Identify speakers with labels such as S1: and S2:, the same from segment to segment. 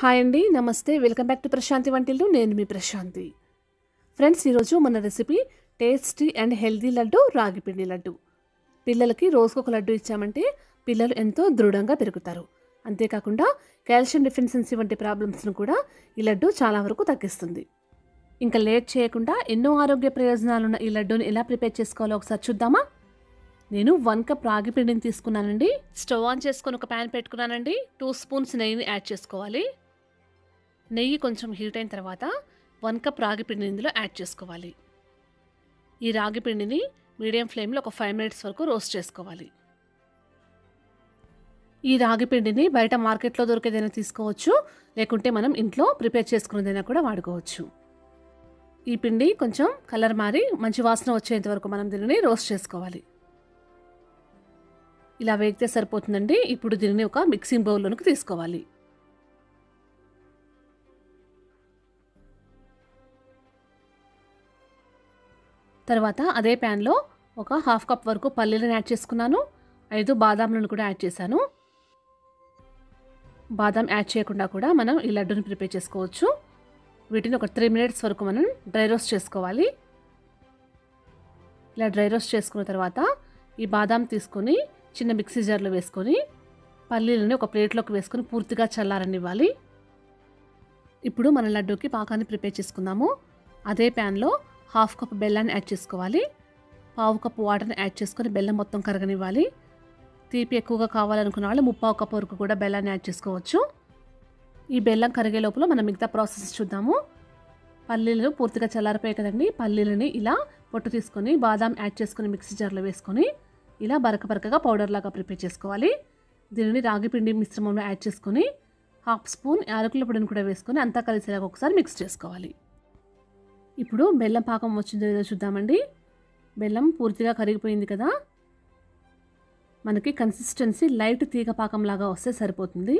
S1: Hi అండి నమస్తే. Welcome back to Prashanti వంటిల్లు. నేను మీ ప్రశాంతి. ఫ్రెండ్స్ ఈరోజు మన recipe tasty and healthy laddu ragi పిండి లడ్డు. పిల్లలకి రోజుకొక లడ్డు ఇచ్చామంటే పిల్లలు ఎంతో దృఢంగా పెరుగుతారు. అంతేకాకుండా కాల్షియం డిఫిషియన్సీ వంటి ప్రాబ్లమ్స్ను కూడా ఈ లడ్డు చాలా వరకు తగ్గిస్తుంది. ఇంకా లేట్ చేయకుండా ఎన్నో ఆరోగ్య ప్రయోజనాలున్న ఈ లడ్డూని ఎలా ప్రిపేర్ చేసుకోవాలో ఒకసారి చూద్దామా? నేను వన్ కప్ రాగి పిండిని తీసుకున్నానండి. స్టవ్ ఆన్ చేసుకొని ఒక ప్యాన్ పెట్టుకున్నానండి. టూ స్పూన్స్ నెయ్యిని యాడ్ చేసుకోవాలి. నెయ్యి కొంచెం హీట్ అయిన తర్వాత వన్ కప్ రాగి పిండిని ఇందులో యాడ్ చేసుకోవాలి. ఈ రాగి పిండిని మీడియం ఫ్లేమ్లో ఒక ఫైవ్ మినిట్స్ వరకు రోస్ట్ చేసుకోవాలి. ఈ రాగి పిండిని బయట మార్కెట్లో దొరికేదైనా తీసుకోవచ్చు లేకుంటే మనం ఇంట్లో ప్రిపేర్ చేసుకునేదైనా కూడా వాడుకోవచ్చు. ఈ పిండి కొంచెం కలర్ మారి మంచి వాసన వచ్చేంత వరకు మనం దీనిని రోస్ట్ చేసుకోవాలి. ఇలా వేగితే సరిపోతుందండి. ఇప్పుడు దీనిని ఒక మిక్సింగ్ బౌల్లోనికి తీసుకోవాలి. తర్వాత అదే ప్యాన్లో ఒక హాఫ్ కప్ వరకు పల్లీలను యాడ్ చేసుకున్నాను. ఐదు బాదాంలను కూడా యాడ్ చేశాను. బాదాం యాడ్ చేయకుండా కూడా మనం ఈ లడ్డూని ప్రిపేర్ చేసుకోవచ్చు. వీటిని ఒక త్రీ మినిట్స్ వరకు మనం డ్రై రోస్ట్ చేసుకోవాలి. ఇలా డ్రై రోస్ట్ చేసుకున్న తర్వాత ఈ బాదాం తీసుకొని చిన్న మిక్సీ జార్లో వేసుకొని పల్లీలని ఒక ప్లేట్లోకి వేసుకొని పూర్తిగా చల్లారనివ్వాలి. ఇప్పుడు మన లడ్డూకి పాకాన్ని ప్రిపేర్ చేసుకుందాము. అదే ప్యాన్లో హాఫ్ కప్ బెల్లాన్ని యాడ్ చేసుకోవాలి. పావు కప్ వాటర్ని యాడ్ చేసుకొని బెల్లం మొత్తం కరగనివ్వాలి. తీపి ఎక్కువగా కావాలనుకున్న వాళ్ళు ముప్పావు కప్పు వరకు కూడా బెల్లాన్ని యాడ్ చేసుకోవచ్చు. ఈ బెల్లం కరిగే లోపల మనం మిగతా ప్రాసెస్ చూద్దాము. పల్లీలు పూర్తిగా చల్లారిపోయాయి కదండి. పల్లీలని ఇలా పొట్టు తీసుకొని బాదాం యాడ్ చేసుకొని మిక్సీ జార్లో వేసుకొని ఇలా బరక బరకగా పౌడర్ లాగా ప్రిపేర్ చేసుకోవాలి. దీనిని రాగి పిండి మిశ్రమంలో యాడ్ చేసుకొని హాఫ్ స్పూన్ యాలకుల పొడిని కూడా వేసుకొని అంతా కలిసేలాగా ఒకసారి మిక్స్ చేసుకోవాలి. ఇప్పుడు బెల్లం పాకం వచ్చిందో లేదో చూద్దామండి. బెల్లం పూర్తిగా కరిగిపోయింది కదా. మనకి కన్సిస్టెన్సీ లైట్ తీగ పాకం లాగా వస్తే సరిపోతుంది.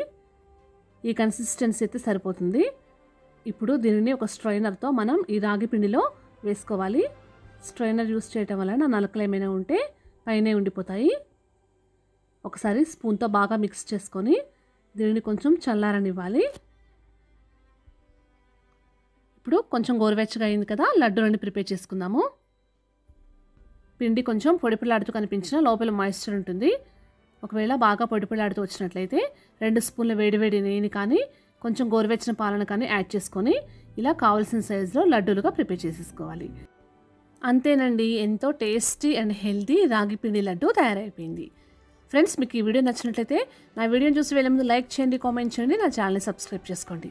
S1: ఈ కన్సిస్టెన్సీ అయితే సరిపోతుంది. ఇప్పుడు దీనిని ఒక స్ట్రైనర్తో మనం ఈ రాగి పిండిలో వేసుకోవాలి. స్ట్రైనర్ యూస్ చేయటం వలన నలకలు ఏమైనా ఉంటే పైనే ఉండిపోతాయి. ఒకసారి స్పూన్తో బాగా మిక్స్ చేసుకొని దీనిని కొంచెం చల్లారనివ్వాలి. ఇప్పుడు కొంచెం గోరువెచ్చగా అయింది కదా లడ్డూలని నుండి ప్రిపేర్ చేసుకుందాము. పిండి కొంచెం పొడిపిలాడుతూ కనిపించిన లోపల మాయిశ్చర్ ఉంటుంది. ఒకవేళ బాగా పొడిపిలాడుతూ వచ్చినట్లయితే రెండు స్పూన్ల వేడివేడి నెయ్యిని కానీ కొంచెం గోరువెచ్చిన పాలను కానీ యాడ్ చేసుకొని ఇలా కావాల్సిన సైజులో లడ్డూలుగా ప్రిపేర్ చేసేసుకోవాలి. అంతేనండి ఎంతో టేస్టీ అండ్ హెల్దీ రాగి పిండి లడ్డు తయారైపోయింది. ఫ్రెండ్స్ మీకు ఈ వీడియో నచ్చినట్లయితే నా వీడియోని చూసి వెళ్ళే ముందు లైక్ చేయండి కామెంట్ చేయండి నా ఛానల్ని సబ్స్క్రైబ్ చేసుకోండి.